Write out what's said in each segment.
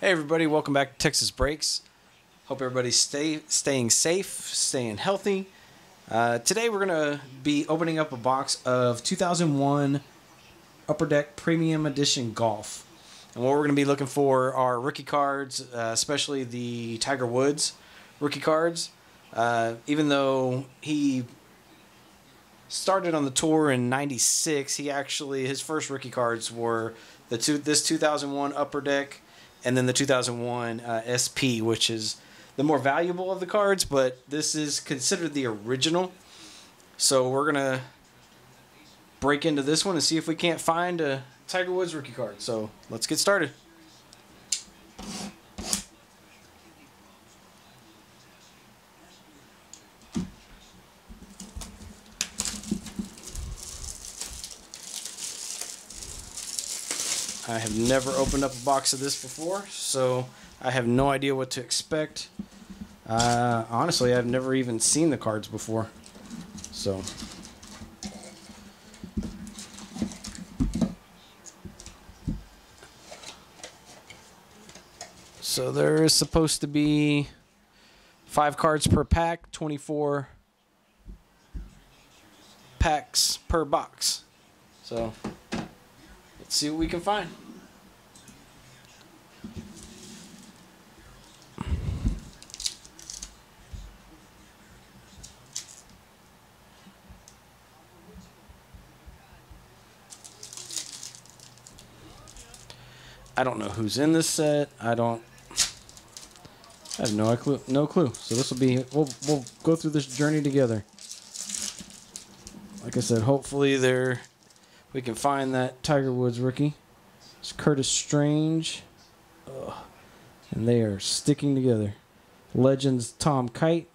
Hey everybody, welcome back to Texas Breaks. Hope everybody's stay staying safe, staying healthy. Uh, today we're gonna be opening up a box of 2001 Upper Deck Premium Edition Golf, and what we're gonna be looking for are rookie cards, uh, especially the Tiger Woods rookie cards. Uh, even though he started on the tour in '96, he actually his first rookie cards were the two this 2001 Upper Deck and then the 2001 uh, SP, which is the more valuable of the cards, but this is considered the original. So we're gonna break into this one and see if we can't find a Tiger Woods rookie card. So let's get started. I have never opened up a box of this before, so I have no idea what to expect. Uh, honestly, I've never even seen the cards before, so. So there is supposed to be five cards per pack, 24 packs per box. So let's see what we can find. I don't know who's in this set. I don't. I have no clue. No clue. So this will be. We'll we'll go through this journey together. Like I said, hopefully there, we can find that Tiger Woods rookie. It's Curtis Strange. Ugh. And they are sticking together. Legends Tom Kite.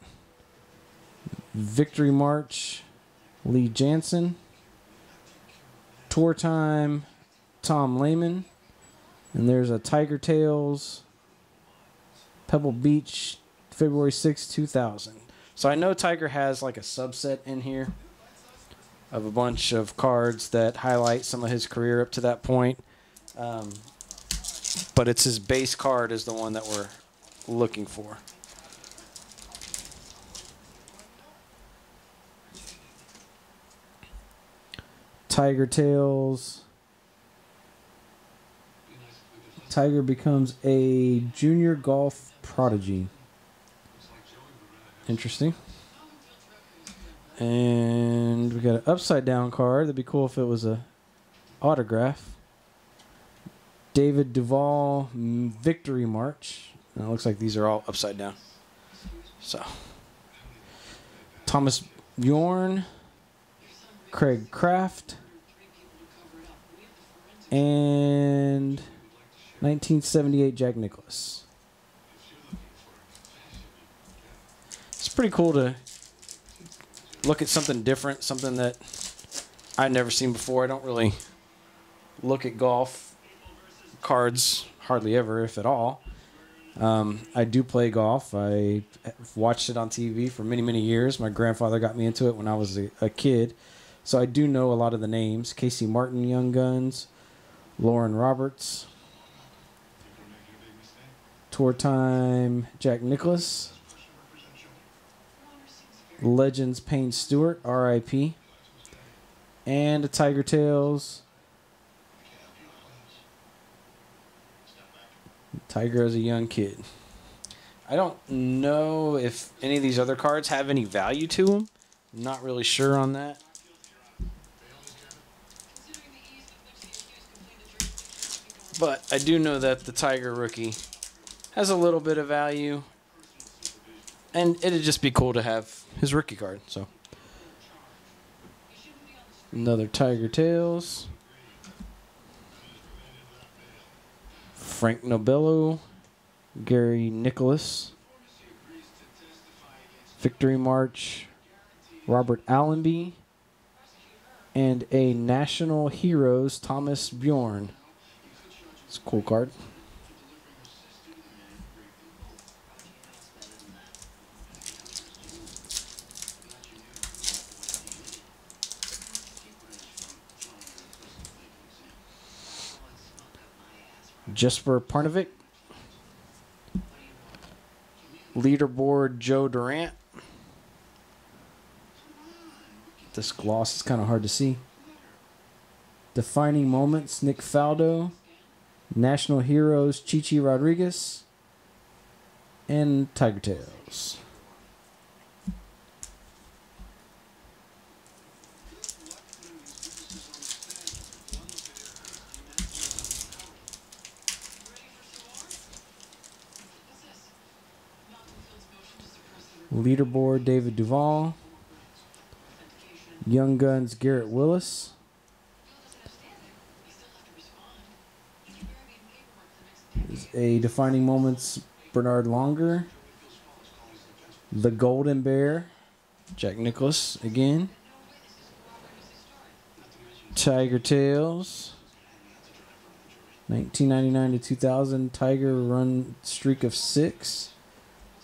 Victory March. Lee Janzen. Tour Time. Tom Lehman. And there's a Tiger Tales, Pebble Beach, February 6, 2000. So I know Tiger has like a subset in here of a bunch of cards that highlight some of his career up to that point. Um, but it's his base card is the one that we're looking for. Tiger Tales. Tiger becomes a junior golf prodigy. Interesting. And we got an upside down card. That'd be cool if it was a autograph. David Duval mm, Victory March. And it looks like these are all upside down. So Thomas Bjorn, Craig Kraft, and 1978 Jack Nicklaus. It's pretty cool to look at something different, something that I've never seen before. I don't really look at golf cards hardly ever, if at all. Um, I do play golf. I watched it on TV for many, many years. My grandfather got me into it when I was a, a kid. So I do know a lot of the names. Casey Martin, Young Guns, Loren Roberts, Tour Time, Jack Nicklaus. Legends, Payne Stewart, RIP. And a Tiger Tales. Tiger as a young kid. I don't know if any of these other cards have any value to them. I'm not really sure on that. But I do know that the Tiger rookie has a little bit of value. And it'd just be cool to have his rookie card. So another Tiger Tales. Frank Nobilo, Gary Nicklaus, Victory March, Robert Allenby, and a National Heroes Thomas Bjorn. It's a cool card. Jesper Parnevik. Leaderboard Joe Durant. This gloss is kind of hard to see. Defining moments Nick Faldo. National heroes Chi Chi Rodriguez. And Tiger Tales. Leaderboard David Duval. Young Guns Garrett Willis. Is a defining moments Bernhard Langer. The Golden Bear. Jack Nicklaus again. Tiger Tales. 1999 to 2000 Tiger run streak of six.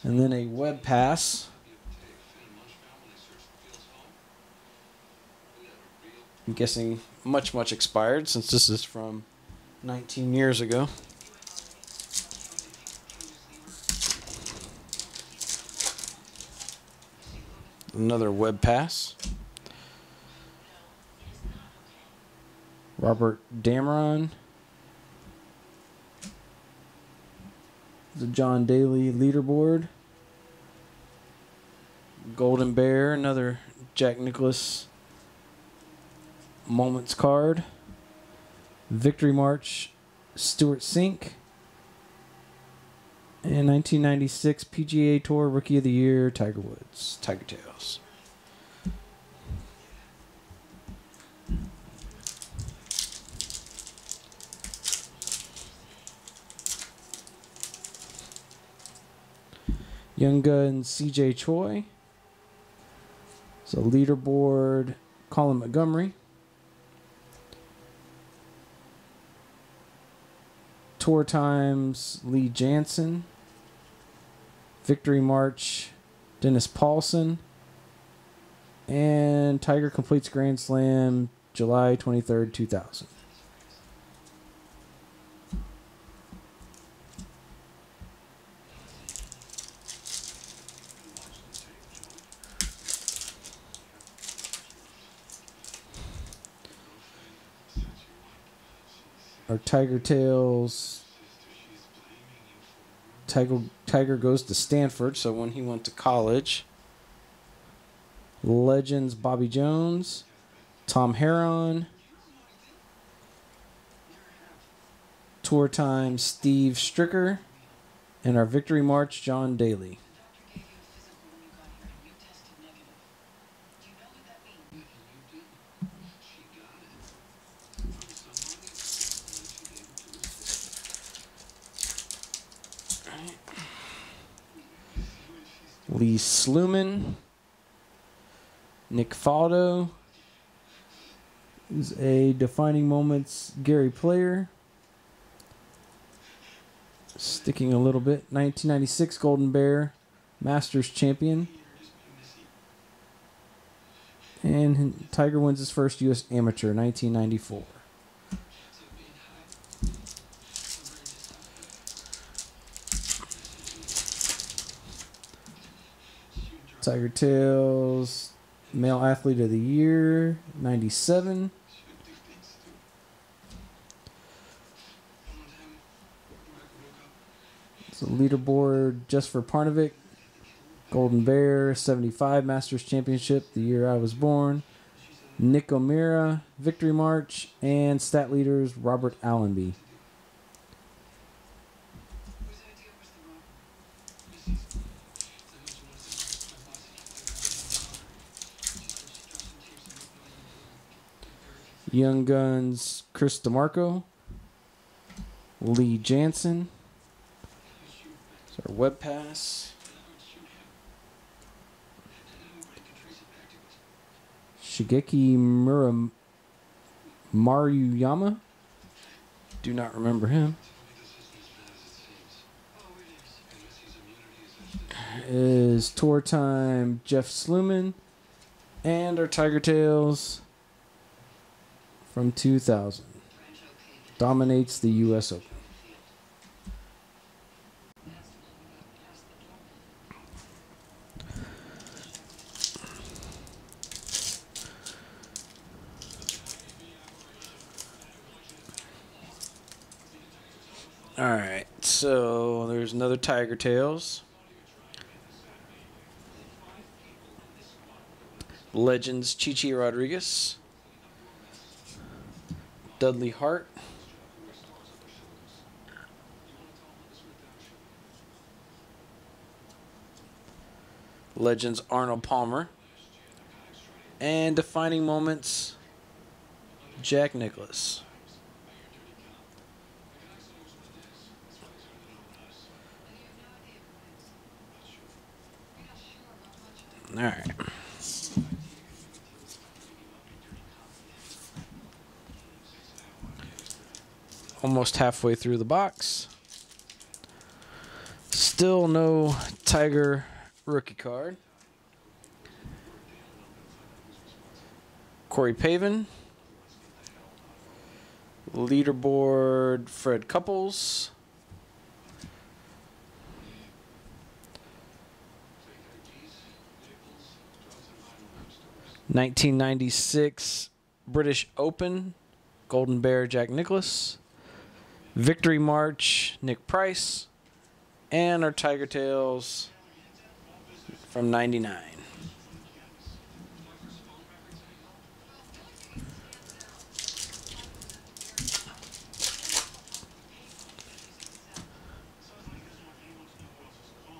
And then a web pass. I'm guessing much, much expired since this is from 19 years ago. Another web pass. Robert Damron. The John Daly leaderboard. Golden Bear, another Jack Nicklaus moments card. Victory March, Stewart Cink. And 1996 PGA Tour Rookie of the Year, Tiger Woods, Tiger Tales. Young Gun K.J. Choi. So leaderboard Colin Montgomerie. Tour Times Lee Janzen. Victory March Dennis Paulson. And Tiger completes Grand Slam July 23rd, 2000. Our Tiger Tales. Tiger Tiger goes to Stanford, so when he went to college. Legends Bobby Jones, Tom Herron. Tour time Steve Stricker, and our Victory March John Daly. Lee Sluman. Nick Faldo is a defining moments Gary player. Sticking a little bit. 1996 Golden Bear Masters champion. And Tiger wins his first U.S. Amateur, 1994. Tiger Tales, Male Athlete of the Year, 97. So leaderboard Jesper Parnevik. Golden Bear, 75 Masters Championship, the year I was born. Nick O'Meara, Victory March, and stat leaders Robert Allenby. Young Guns, Chris DiMarco, Lee Janzen. So our web pass. Shigeki Mura Maruyama. Do not remember him. Is tour time Jeff Sluman and our Tiger Tales from 2000 dominates the U.S. Open. All right, so there's another Tiger Tales Legends Chi Chi Rodriguez. Dudley Hart. Legends Arnold Palmer. And defining moments Jack Nicklaus. All right. Almost halfway through the box. Still no Tiger rookie card. Corey Pavin. Leaderboard Fred Couples. Nineteen ninety six British Open, Golden Bear Jack Nicklaus, Victory March Nick Price, and our Tiger Tales from ninety nine.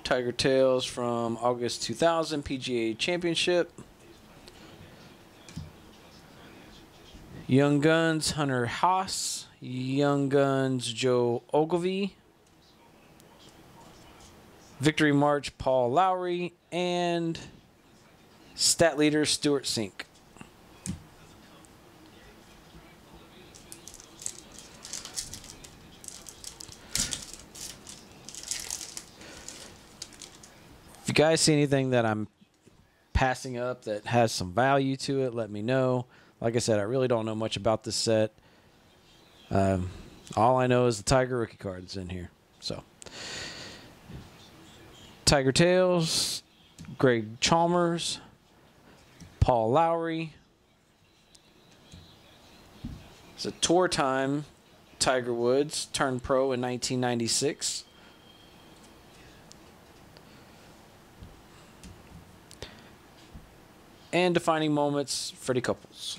Tiger Tales from August 2000 PGA Championship. Young Guns Hunter Haas. Young Guns Joe Ogilvie. Victory March Paul Lawrie, And Stat Leader Stewart Cink. If you guys see anything that I'm passing up that has some value to it, let me know. Like I said, I really don't know much about this set. Um, all I know is the Tiger rookie card that's in here. So, Tiger Tales, Greg Chalmers, Paul Lawrie. It's a tour time. Tiger Woods turned pro in 1996. and defining moments, Freddie Couples.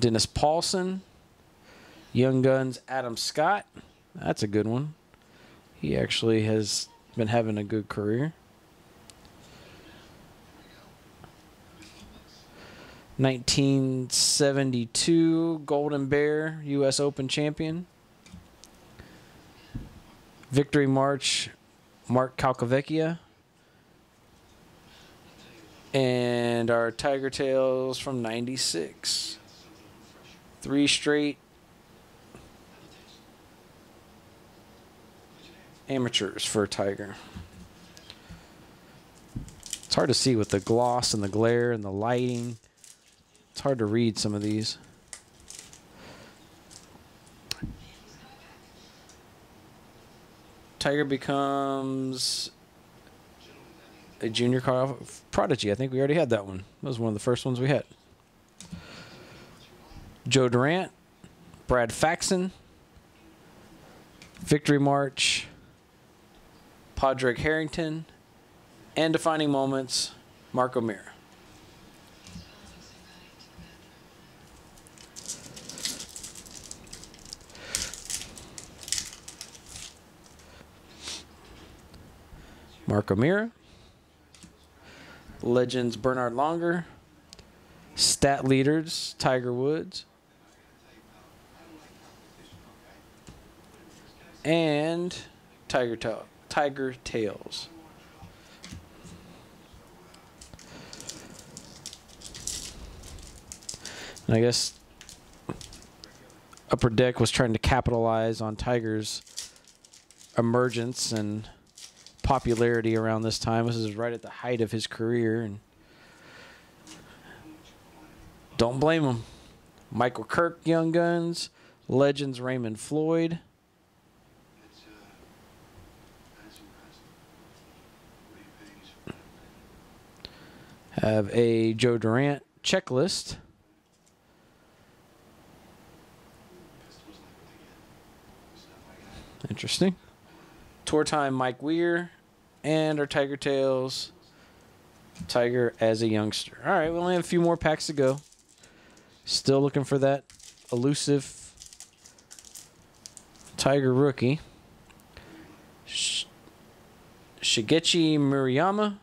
Dennis Paulson, Young Guns Adam Scott. That's a good one. He actually has been having a good career. 1972 Golden Bear U.S. Open champion. Victory March, Mark Calcavecchia. And our Tiger Tales from 96. Three straight amateurs for a Tiger. It's hard to see with the gloss and the glare and the lighting. It's hard to read some of these. Tiger becomes a junior prodigy. I think we already had that one. That was one of the first ones we had. Joe Durant, Brad Faxon, Victory March, Padraig Harrington, and defining moments, Mark O'Meara. Mark O'Meara. Legends Bernhard Langer. Stat leaders Tiger Woods. And Tiger Ta- Tiger Tales. And I guess Upper Deck was trying to capitalize on Tiger's emergence and popularity around this time. This is right at the height of his career, and don't blame him. Michael Kirk, Young Guns, Legends Raymond Floyd. Have a Joe Durant checklist. Interesting. Tour time Mike Weir and our Tiger Tales Tiger as a youngster. All right, we only have a few more packs to go. Still looking for that elusive Tiger rookie. Sh- Shigechi Murayama,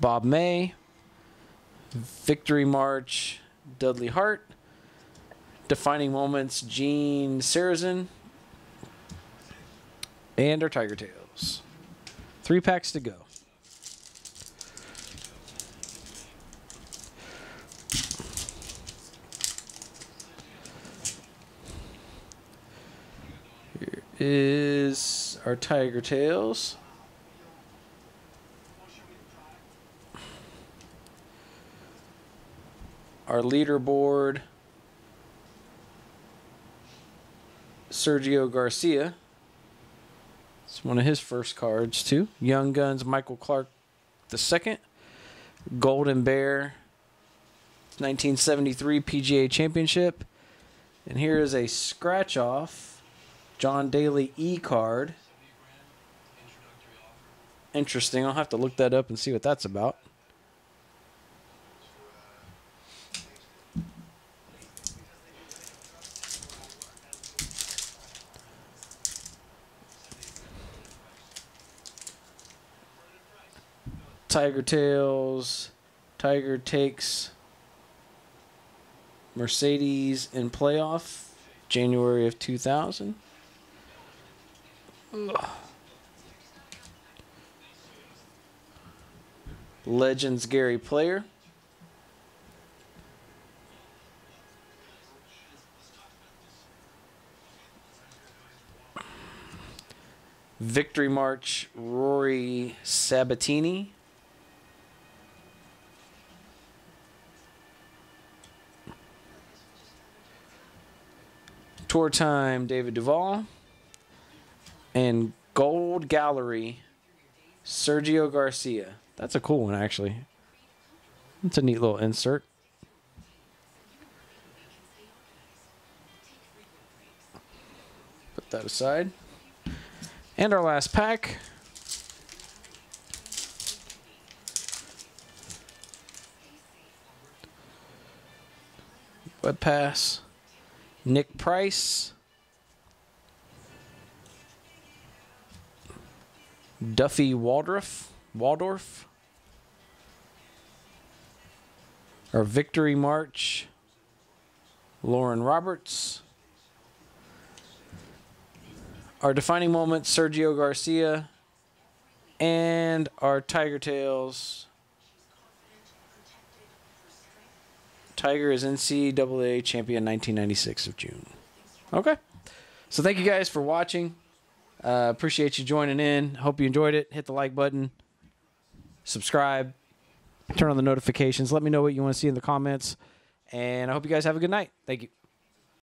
Bob May, Victory March, Dudley Hart, Defining Moments, Gene Sarazen, and our Tiger Tales. Three packs to go. Here is our Tiger Tales. Our leaderboard. Sergio Garcia. It's one of his first cards, too. Young Guns, Michael Clark II. Golden Bear, 1973 PGA Championship. And here is a scratch off John Daly E card. Interesting. I'll have to look that up and see what that's about. Tiger Tales. Tiger takes Mercedes in playoff, January of 2000. Ugh. Legends Gary Player. Victory March Rory Sabbatini. Tour Time David Duval. And Gold Gallery Sergio Garcia. That's a cool one, actually. It's a neat little insert. Put that aside. And our last pack. Web pass. Nick Price. Duffy Waldorf. Waldorf. Our Victory March. Loren Roberts. Our defining moment, Sergio Garcia. And our Tiger Tales. Tiger is NCAA champion 1996 of June. Okay. So thank you guys for watching. Uh, appreciate you joining in. Hope you enjoyed it. Hit the like button. Subscribe. Turn on the notifications. Let me know what you want to see in the comments. And I hope you guys have a good night. Thank you.